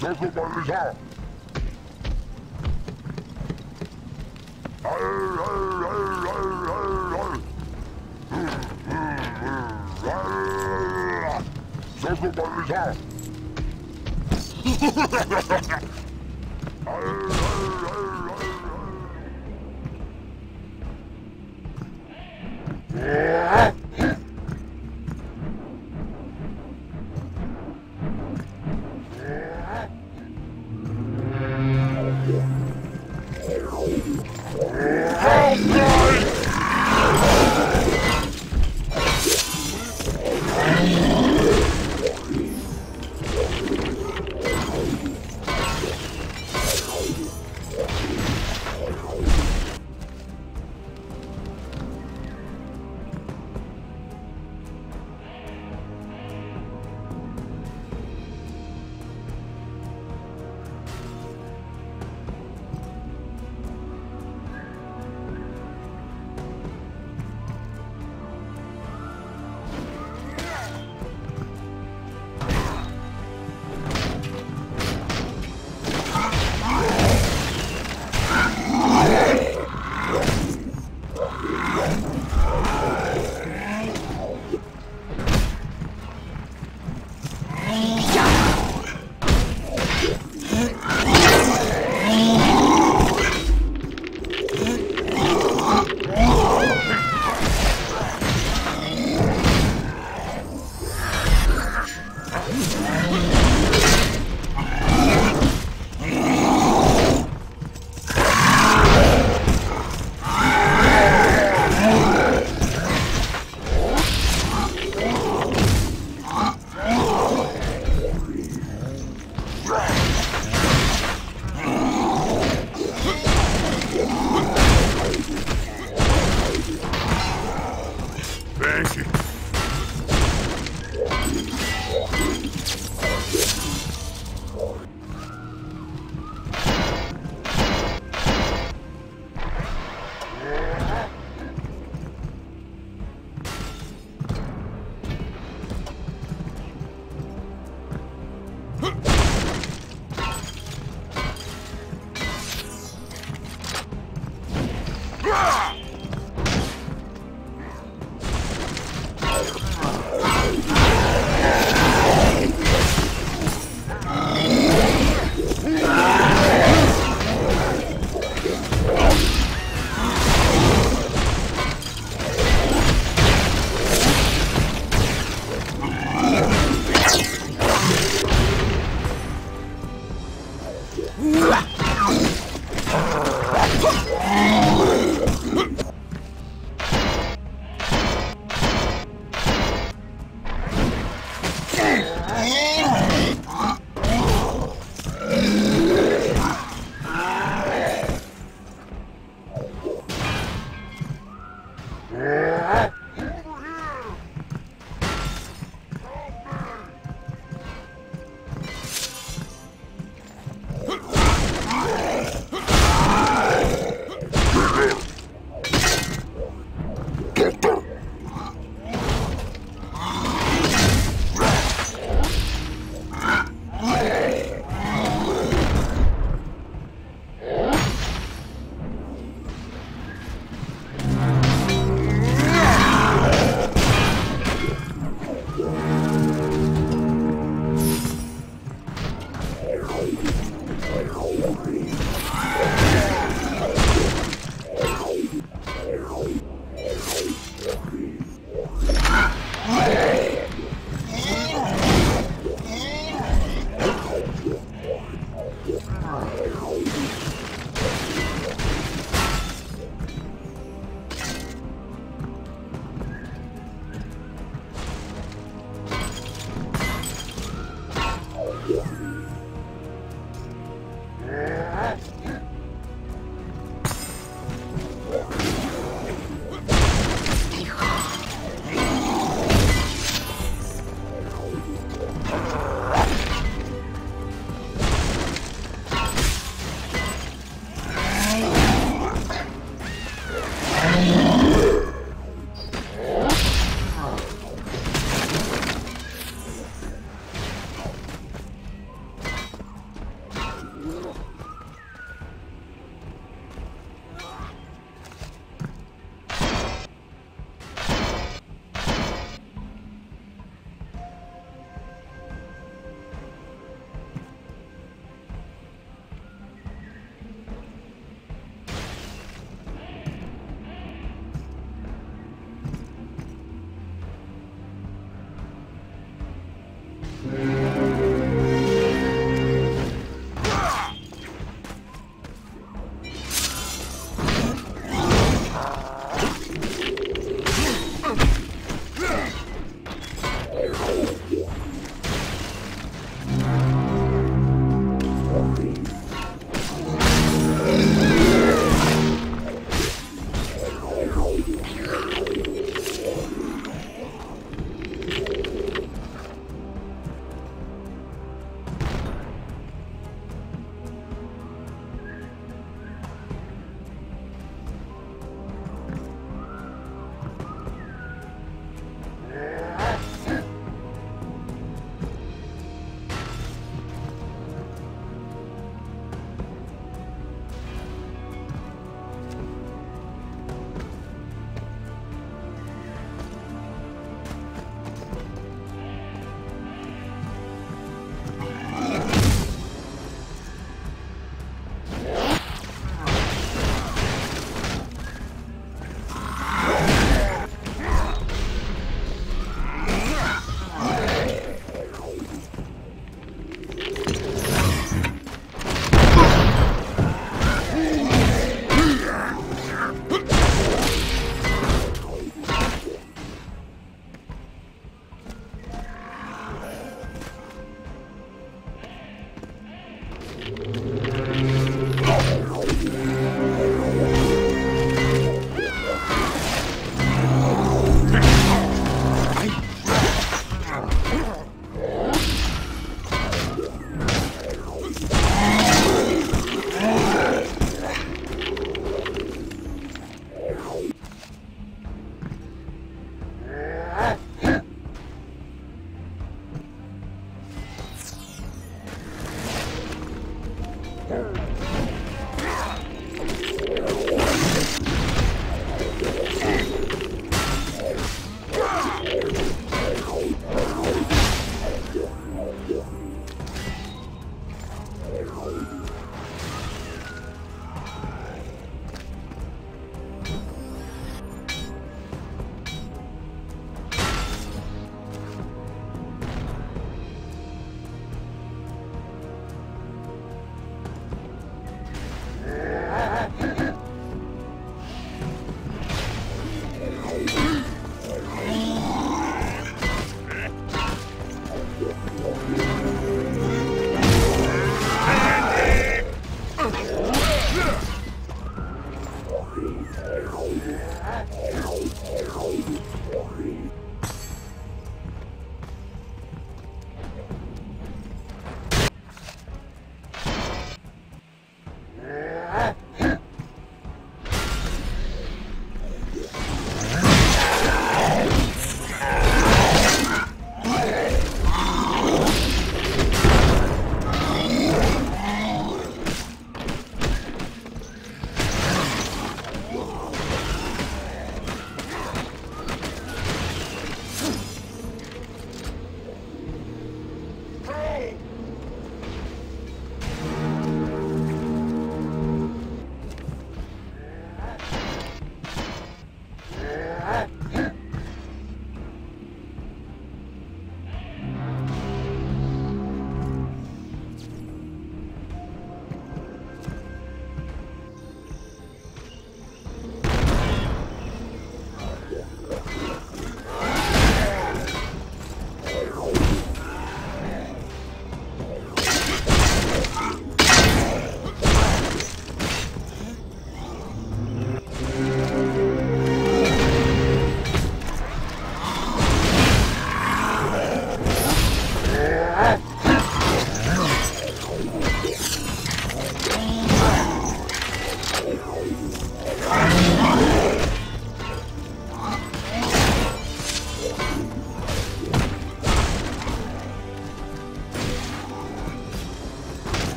Socorro, Socorro, Thank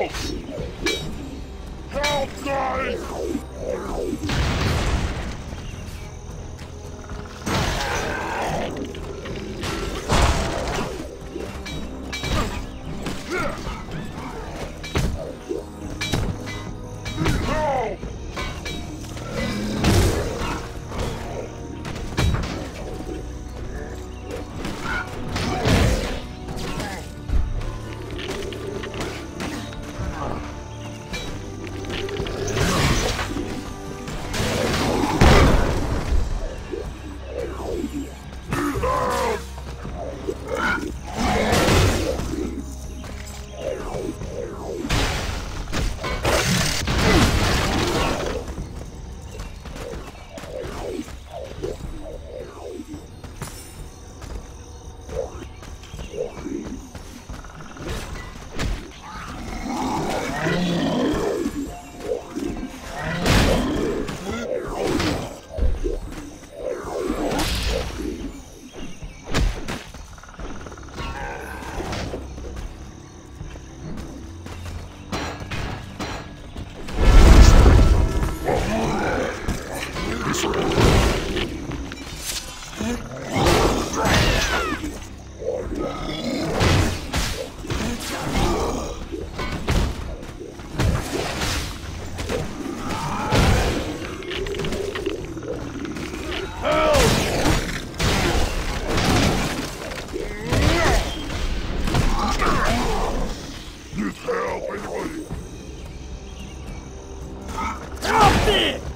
Help! Help, guys! ぜ